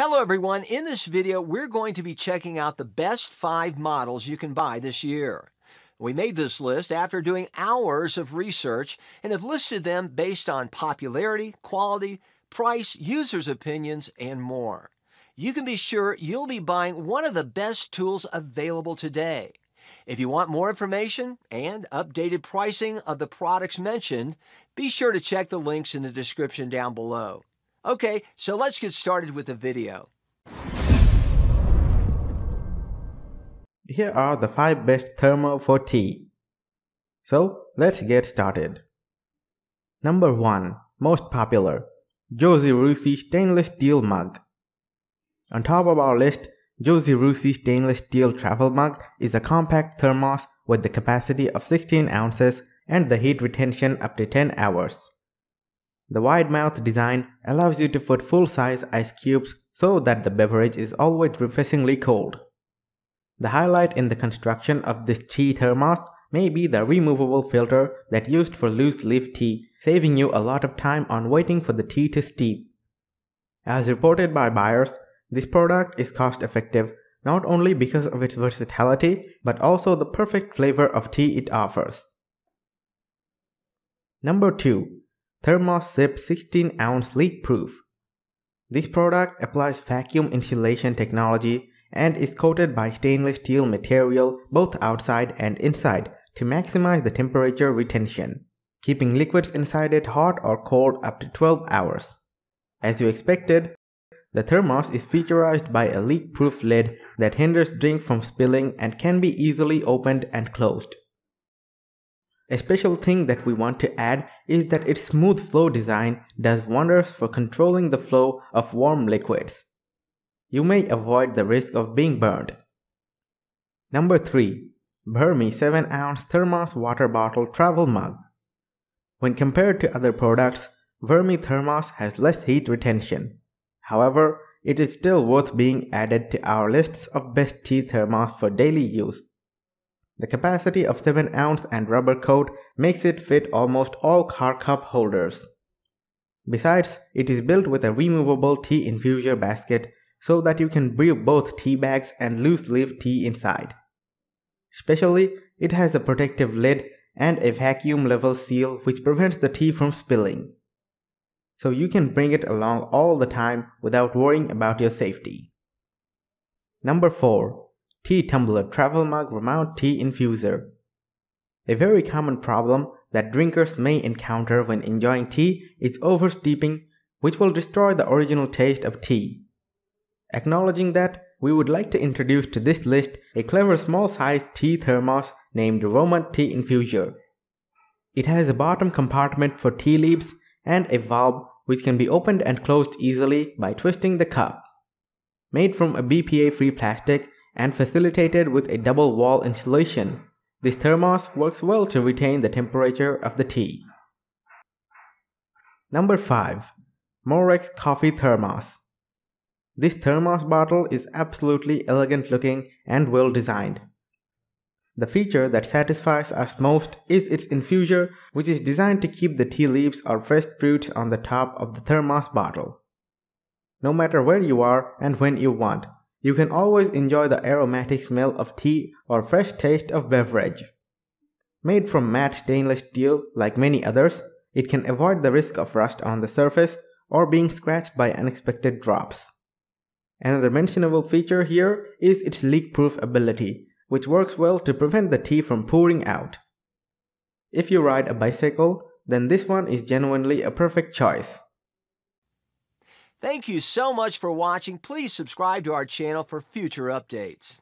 Hello everyone, in this video we're going to be checking out the best 5 models you can buy this year. We made this list after doing hours of research and have listed them based on popularity, quality, price, users' opinions, and more. You can be sure you'll be buying one of the best tools available today. If you want more information and updated pricing of the products mentioned, be sure to check the links in the description down below. Okay, so let's get started with the video. Here are the 5 best thermo for tea. So, let's get started. Number 1. Most popular. Zojirushi Stainless Steel Mug. On top of our list, Zojirushi Stainless Steel Travel Mug is a compact thermos with the capacity of 16 ounces and the heat retention up to 10 hours. The wide mouth design allows you to put full-size ice cubes so that the beverage is always refreshingly cold. The highlight in the construction of this tea thermos may be the removable filter that used for loose leaf tea, saving you a lot of time on waiting for the tea to steep. As reported by buyers, this product is cost effective not only because of its versatility, but also the perfect flavor of tea it offers. Number 2. Thermos Sipp 16 ounce leak proof. This product applies vacuum insulation technology and is coated by stainless steel material both outside and inside to maximize the temperature retention, keeping liquids inside it hot or cold up to 12 hours. As you expected, the thermos is featurized by a leak-proof lid that hinders drink from spilling and can be easily opened and closed. A special thing that we want to add is that its smooth flow design does wonders for controlling the flow of warm liquids. You may avoid the risk of being burned. Number 3. Vremi 7 ounce thermos water bottle travel mug. When compared to other products, Vremi thermos has less heat retention. However, it is still worth being added to our lists of best tea thermos for daily use. The capacity of 7 ounce and rubber coat makes it fit almost all car cup holders. Besides, it is built with a removable tea infuser basket so that you can brew both tea bags and loose leaf tea inside. Especially, it has a protective lid and a vacuum level seal which prevents the tea from spilling. So you can bring it along all the time without worrying about your safety. Number 4. Tea tumbler travel mug ROMAUNT tea infuser. A very common problem that drinkers may encounter when enjoying tea is oversteeping, which will destroy the original taste of tea. Acknowledging that, we would like to introduce to this list a clever small-sized tea thermos named ROMAUNT Tea Infuser. It has a bottom compartment for tea leaves and a valve which can be opened and closed easily by twisting the cup. Made from a BPA-free plastic, and facilitated with a double wall insulation. This thermos works well to retain the temperature of the tea. Number 5. Morex Coffee Thermos This thermos bottle is absolutely elegant looking and well designed. The feature that satisfies us most is its infuser, which is designed to keep the tea leaves or fresh fruits on the top of the thermos bottle. No matter where you are and when you want, you can always enjoy the aromatic smell of tea or fresh taste of beverage. Made from matte stainless steel like many others, it can avoid the risk of rust on the surface or being scratched by unexpected drops. Another mentionable feature here is its leak-proof ability, which works well to prevent the tea from pouring out. If you ride a bicycle, then this one is genuinely a perfect choice. Thank you so much for watching. Please subscribe to our channel for future updates.